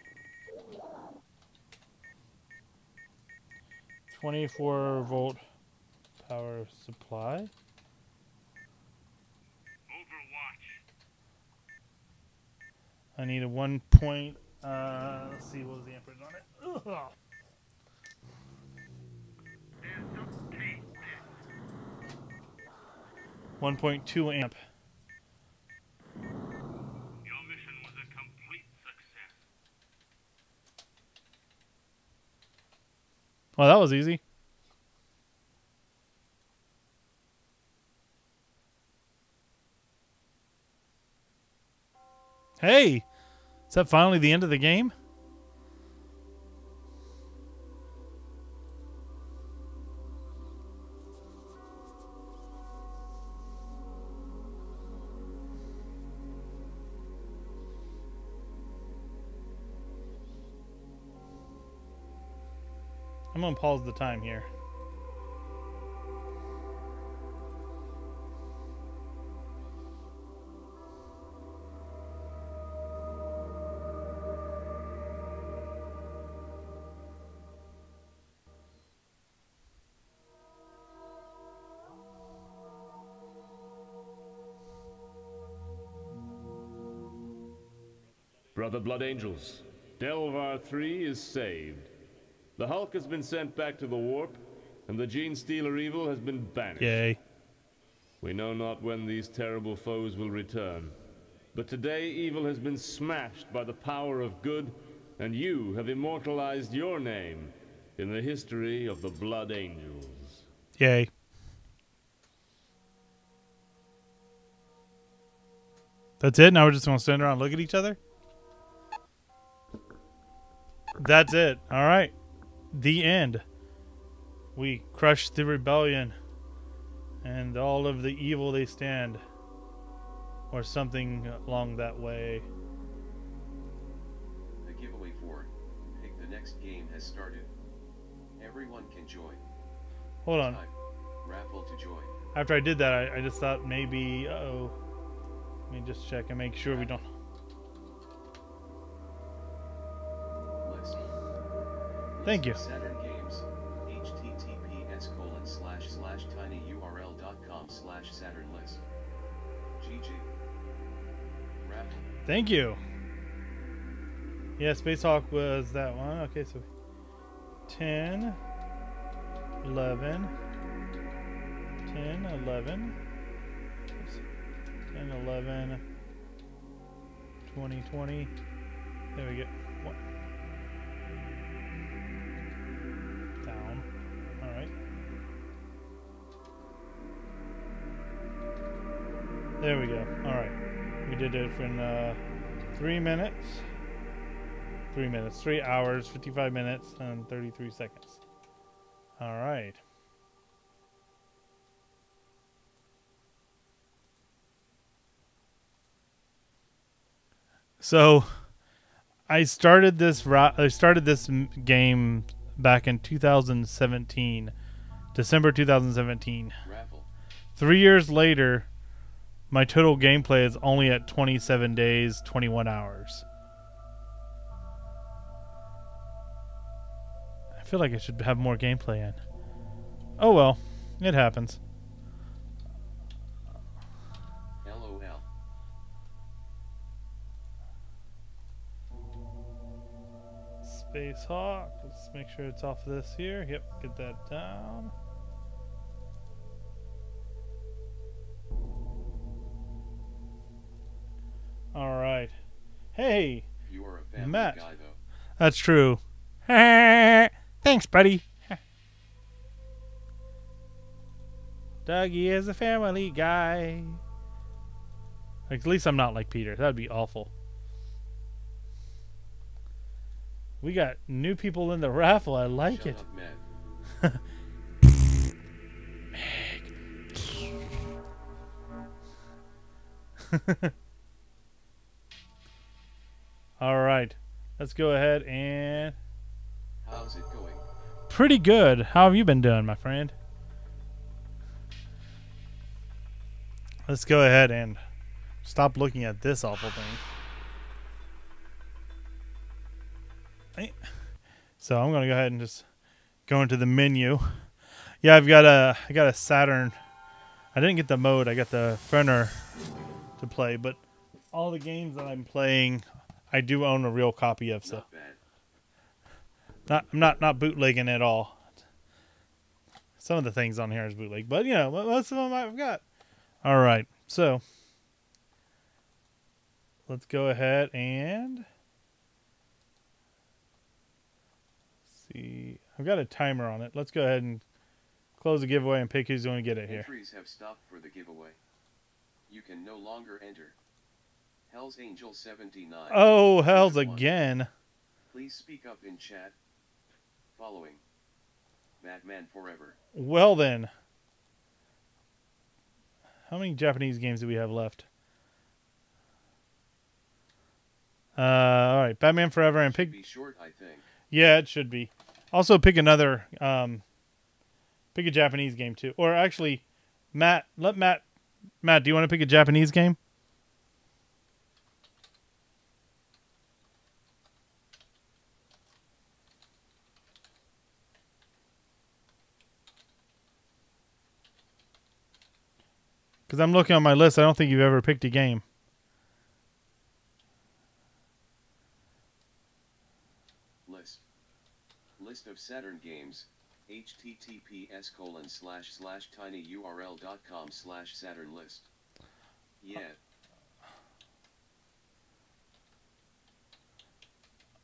24 volt power supply. Overwatch. I need a one point. Uh, let's see what was the amperage on it. Ugh. There's some tape there. 1.2 amp. Your mission was a complete success. Well, that was easy. Hey, is that finally the end of the game? I'm gonna pause the time here. Brother Blood Angels, Delvar 3 is saved. The Hulk has been sent back to the warp, and the Genestealer evil has been banished. Yay. We know not when these terrible foes will return. But today evil has been smashed by the power of good, and you have immortalized your name in the history of the Blood Angels. Yay. That's it? Now we're just gonna stand around and look at each other? That's it. Alright. The end. We crush the rebellion and all of the evil they stand. Or something along that way. The giveaway for Pick the Next Game has started. Everyone can join. Hold on. Time. Raffle to join. After I did that, I, I just thought maybe, uh oh. Let me just check and make sure we don't. Thank you. Saturn Games. https colon slash slash tinyurl.com slash Saturn list. GG. Raffle. Thank you. Yeah, Space Hulk was that one. Okay, so 10, 11, 10, 11, 10, 11, 20, 20. There we go. There we go. All right. We did it for uh, three minutes. Three minutes. Three hours, 55 minutes, and 33 seconds. All right. So, I started this. I started this m- game back in 2017, December 2017. Raffle. Three years later, my total gameplay is only at 27 days, 21 hours. I feel like I should have more gameplay in. Oh well, it happens. LOL. Space Hulk. Let's make sure it's off of this here. Yep, get that down. All right. Hey, You are a family Matt. guy though. that's true. Thanks, buddy. Douglie is a family guy. Like, at least I'm not like Peter. That'd be awful. We got new people in the raffle. I like Shut it. up, Matt. All right. Let's go ahead and. How's it going? Pretty good. How have you been doing, my friend? let's go ahead and stop looking at this awful thing. So I'm gonna go ahead and just go into the menu. Yeah, I've got a I got a Saturn. I didn't get the mode. I got the Fenrir to play, but all the games that I'm playing, I do own a real copy of. So Not bad. not I'm not not bootlegging at all. Some of the things on here is bootleg, but you know most of them I've got. All right, so let's go ahead and see. I've got a timer on it. Let's go ahead and close the giveaway and pick who's going to get it here. Entries have stopped for the giveaway. You can no longer enter. Hell's Angel 79. Oh, hell's again. Please speak up in chat. Following. Batman Forever. Well then, how many Japanese games do we have left? Uh, all right, Batman Forever and pick. Be short, I think. Yeah, it should be. Also, pick another. Um, pick a Japanese game too, or actually, Matt. Let Matt. Matt, do you want to pick a Japanese game? Because I'm looking on my list. I don't think you've ever picked a game. List. List of Saturn games. https colon slash slash tinyurl.com slash Saturn list. Yeah.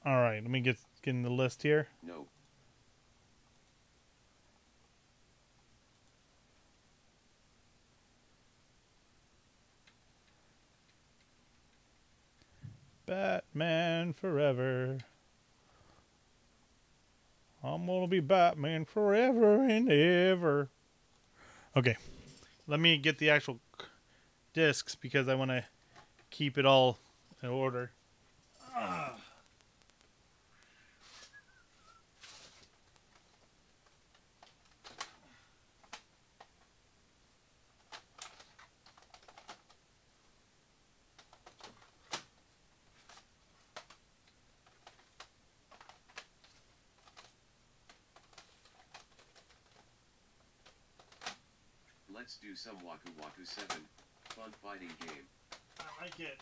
All right, let me get get in the list here. No. Batman forever. I'm gonna be Batman forever and ever. Okay, let me get the actual discs because I want to keep it all in order. Ah. Some Waku Waku 7. Fun fighting game. I like it.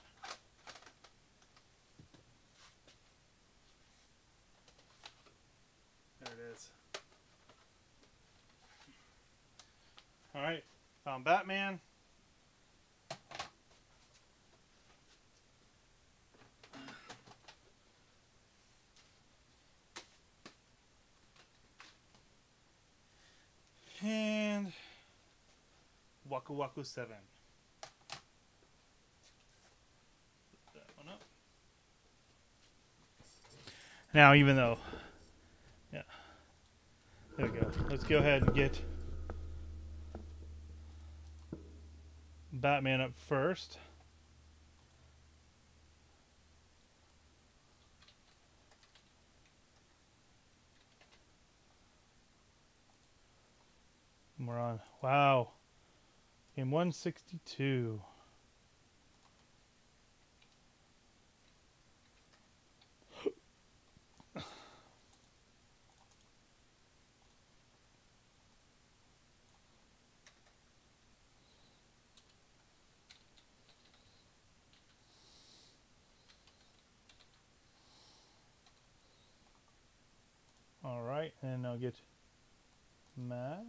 There it is. All right, found Batman. And Waku Waku 7. that one up. Now, even though, yeah, there we go. Let's go ahead and get Batman up first. We're on. Wow. In 162. All right, and I'll get Matt.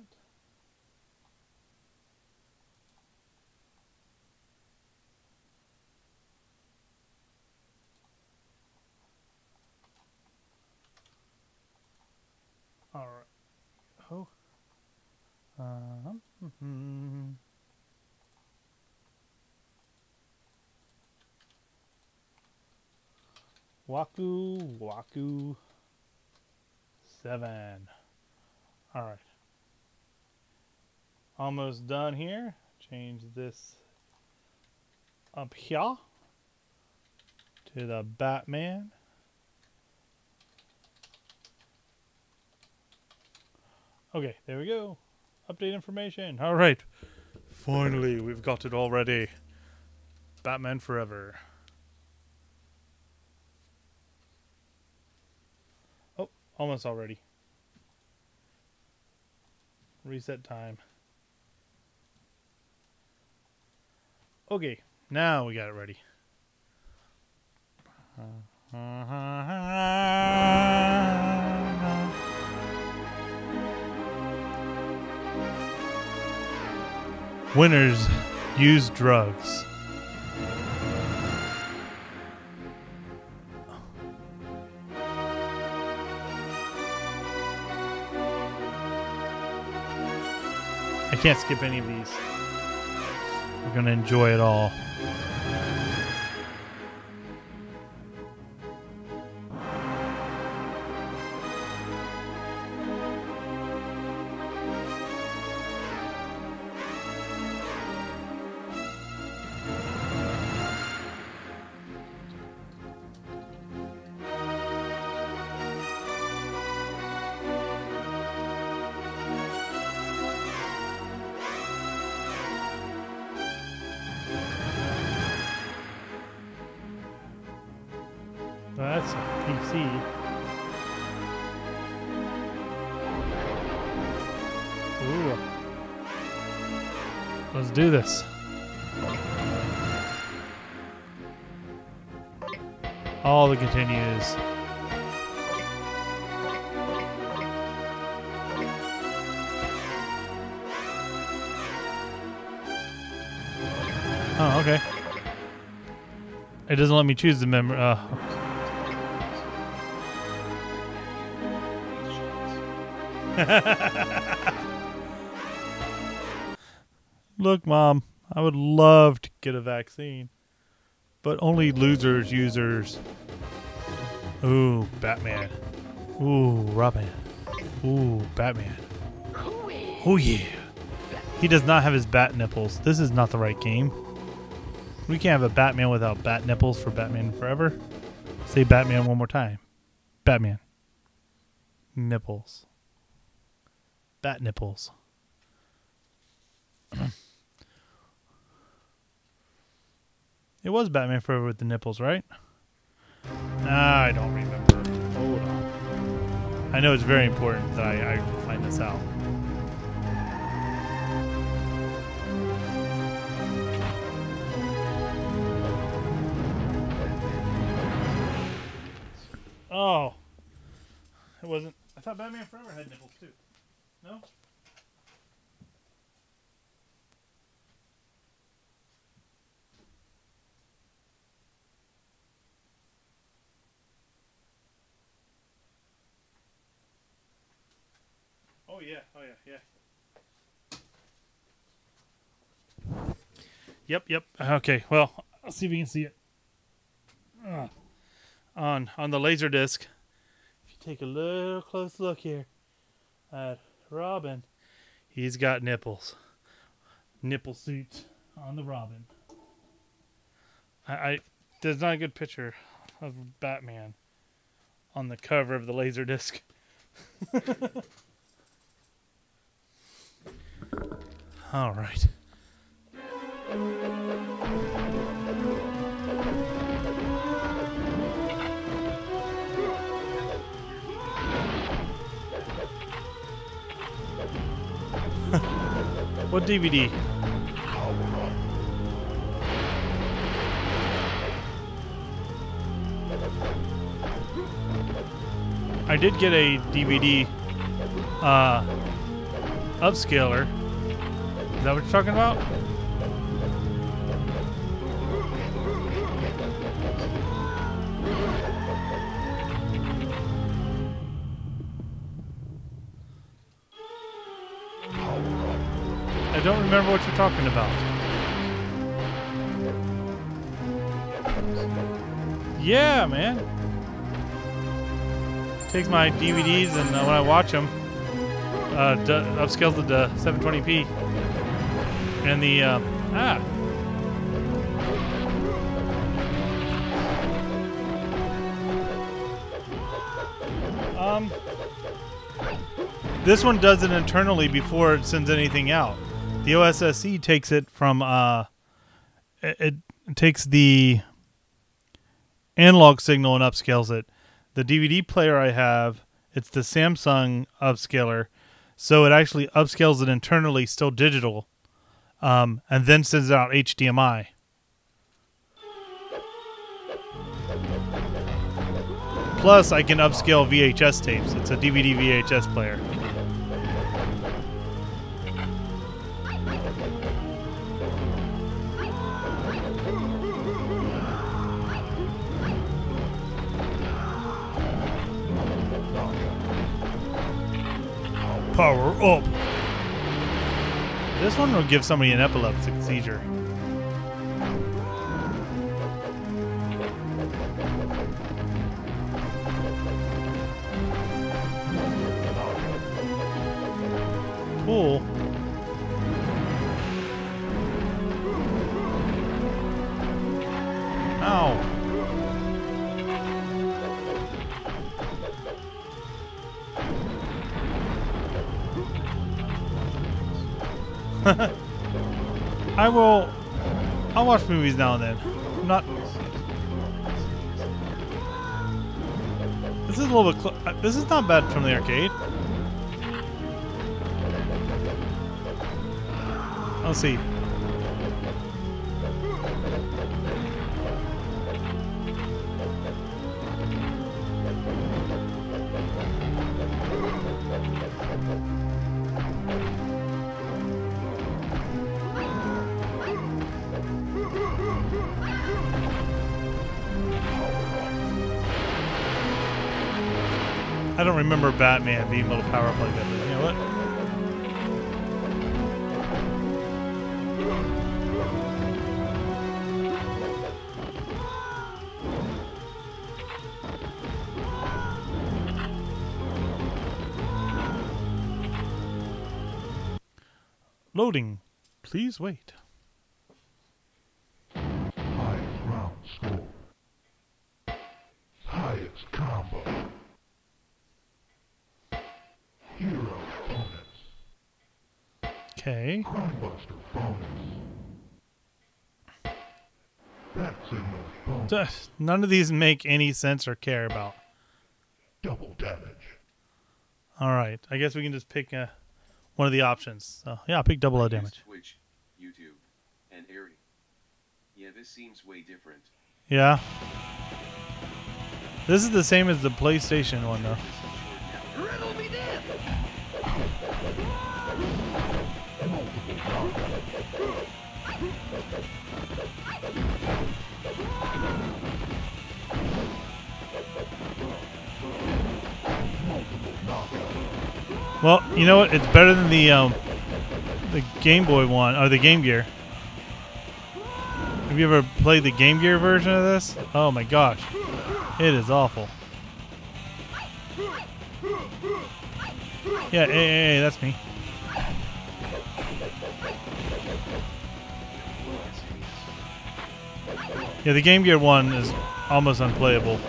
All right. Oh. Um. mhm. Waku Waku seven. All right. Almost done here. Change this up here to the Batman. Okay, there we go. Update information. All right. Finally, we've got it already. Batman Forever. Almost already. Reset time. Okay, now we got it ready. Winners use drugs. Can't skip any of these. We're going to enjoy it all. It doesn't let me choose the member. Uh, Look, Mom, I would love to get a vaccine, but only losers, users. Ooh, Batman. Ooh, Robin. Ooh, Batman. Oh, yeah. He does not have his bat nipples. This is not the right game. We can't have a Batman without bat nipples for Batman Forever. Say Batman one more time. Batman. Nipples. Bat nipples. it was Batman Forever with the nipples, right? Ah, I don't remember. Hold on. I know it's very important that I, I find this out. Wasn't. I thought Batman Forever had nipples too. No? Oh yeah, oh yeah, yeah. Yep, yep. Okay, well, I'll see if you can see it. Ugh. On on the laser disc. Take a little close look here at Robin, he's got nipples. Nipple suit on the Robin. I, I there's not a good picture of Batman on the cover of the laser disc. All right. What DVD? I did get a DVD uh, upscaler. Is that what you're talking about? Don't remember what you're talking about. Yeah, man. Takes my DVDs and uh, when I watch them, uh, upscales it to 720p. And the uh, ah. Um, this one does it internally before it sends anything out. The OSSC takes it from uh, it, it takes the analog signal and upscales it. The DVD player I have, it's the Samsung upscaler, so it actually upscales it internally, still digital, um, and then sends out HDMI. Plus, I can upscale VHS tapes. It's a DVD VHS player. Power up. This one will give somebody an epileptic seizure. Cool. Ow. I will. I'll watch movies now and then. I'm not. This is a little bit. Uh, this is not bad from the arcade. Let's see. Remember Batman being able to power like that. But you know what? Loading. Please wait. None of these make any sense or care about. Double damage. All right. I guess we can just pick uh, one of the options. So, yeah, I'll pick double O damage. Twitch, YouTube, and Airy. Yeah, this seems way different. Yeah. This is the same as the PlayStation one, though. Well, you know what? It's better than the um, the Game Boy one or the Game Gear. Have you ever played the Game Gear version of this? Oh my gosh, it is awful. Yeah, hey, hey, hey, that's me. Yeah, the Game Gear one is almost unplayable.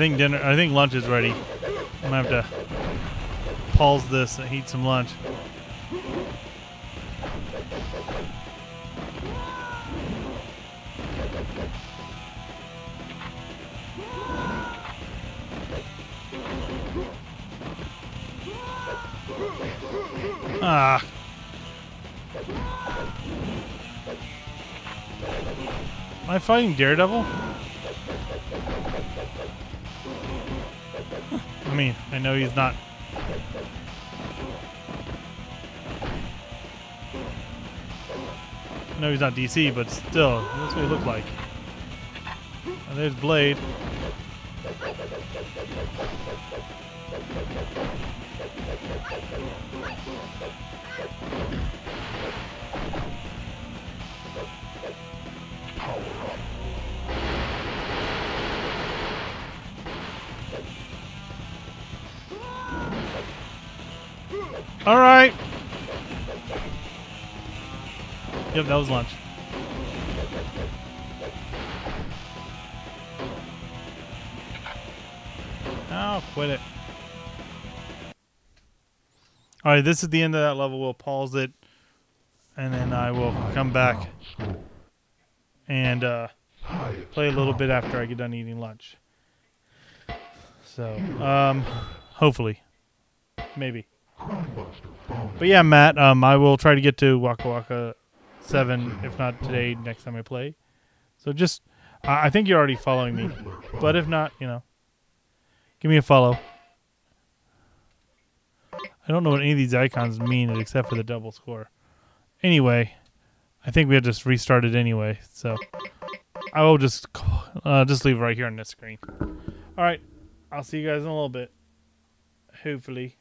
Think dinner. I think lunch is ready. I'm gonna have to pause this and eat some lunch. Ah. Am I fighting Daredevil? I know he's not. I know he's not DC, but still, that's what he looked like. And there's Blade. That was lunch. Oh, quit it. All right, this is the end of that level. We'll pause it, and then I will come back and uh, play a little bit after I get done eating lunch. So, um, hopefully, maybe. But yeah, Matt, um, I will try to get to Waku Waku Seven, if not today, next time I play. So just, I think you're already following me, but if not, you know, give me a follow. I don't know what any of these icons mean except for the double score. Anyway, I think we had just restarted anyway, so I will just uh, just leave right here on this screen. All right, I'll see you guys in a little bit. Hopefully.